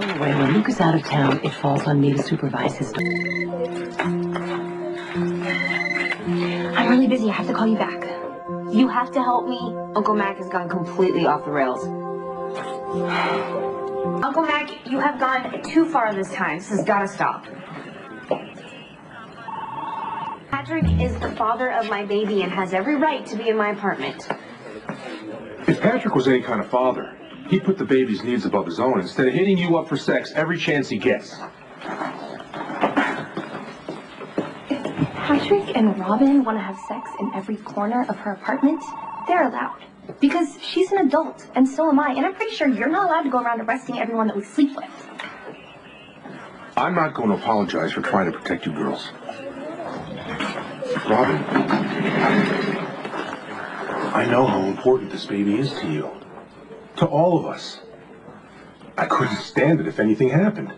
Anyway, when Luke is out of town, it falls on me to supervise his. I'm really busy. I have to call you back. You have to help me. Uncle Mac has gone completely off the rails. Uncle Mac, you have gone too far this time. This has got to stop. Patrick is the father of my baby and has every right to be in my apartment. If Patrick was any kind of father, he'd put the baby's needs above his own instead of hitting you up for sex every chance he gets. Patrick and Robin want to have sex in every corner of her apartment. They're allowed. Because she's an adult, and so am I, and I'm pretty sure you're not allowed to go around arresting everyone that we sleep with. I'm not going to apologize for trying to protect you girls. Robin, I know how important this baby is to you. To all of us. I couldn't stand it if anything happened.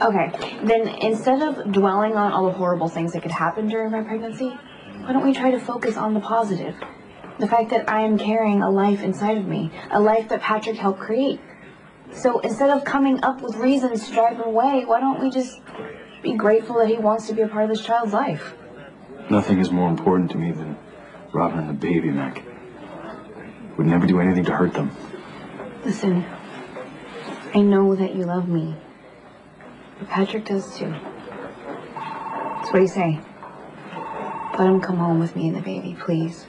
Okay, then instead of dwelling on all the horrible things that could happen during my pregnancy, why don't we try to focus on the positive? The fact that I am carrying a life inside of me, a life that Patrick helped create. So instead of coming up with reasons to drive him away, why don't we just be grateful that he wants to be a part of this child's life? Nothing is more important to me than Robin and the baby, Mac. Would never do anything to hurt them. Listen, I know that you love me, but Patrick does too. So what do you say? Let him come home with me and the baby, please.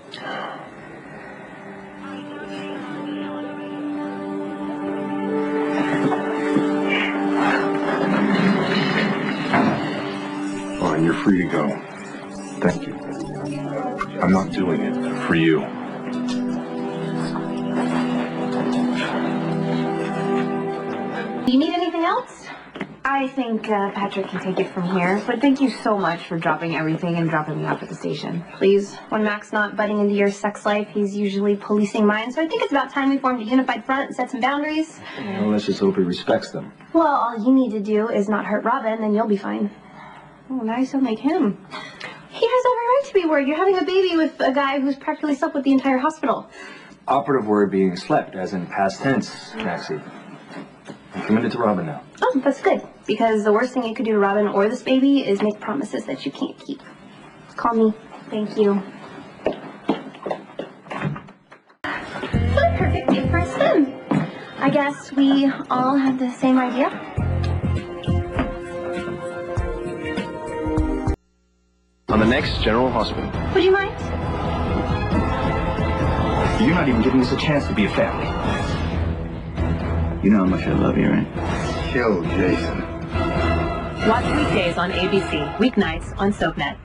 Fine, you're free to go. Thank you. I'm not doing it for you. Do you need anything else? I think uh, Patrick can take it from here, but thank you so much for dropping everything and dropping me off at the station. Please, when Mac's not butting into your sex life, he's usually policing mine, so I think it's about time we formed a unified front and set some boundaries. Well, let's just hope he respects them. Well, all you need to do is not hurt Robin, then you'll be fine. Oh, now you sound like him. He has every right to be worried. You're having a baby with a guy who's practically slept with the entire hospital. Operative word being slept, as in past tense, Maxie. I'm committed to Robin now. Oh, that's good. Because the worst thing you could do to Robin or this baby is make promises that you can't keep. Call me. Thank you. What a perfect day for a swim. I guess we all have the same idea. On the next General Hospital. Would you mind? You're not even giving us a chance to be a family. You know how much I love you, right? Kill Jason. Watch weekdays on ABC, weeknights on SoapNet.